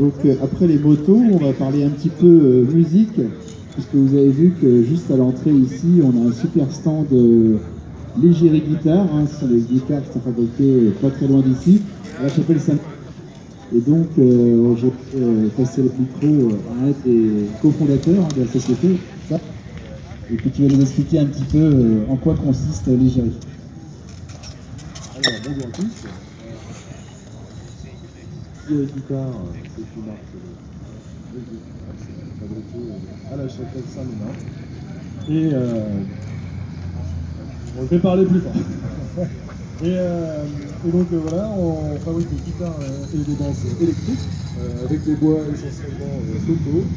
Donc euh, après les motos, on va parler un petit peu euh, musique, puisque vous avez vu que juste à l'entrée ici, on a un super stand de légérie guitare. Hein, ce sont des guitares qui sont fabriquées euh, pas très loin d'ici, à la chapelle saint Et donc, euh, je vais euh, passer le micro à un des cofondateurs hein, de la société. Et puis tu vas nous expliquer un petit peu euh, en quoi consiste euh, l'égérie. Alors, bonjour à tous. Thierry Guitare, de guitare, c'est fabriqué à la chapelle Saint-Ménin. Et euh, bon, je vais parler plus fort. et, euh, et donc euh, voilà, on fabrique des guitares euh, et des danses électriques euh, avec des bois essentiellement Soto,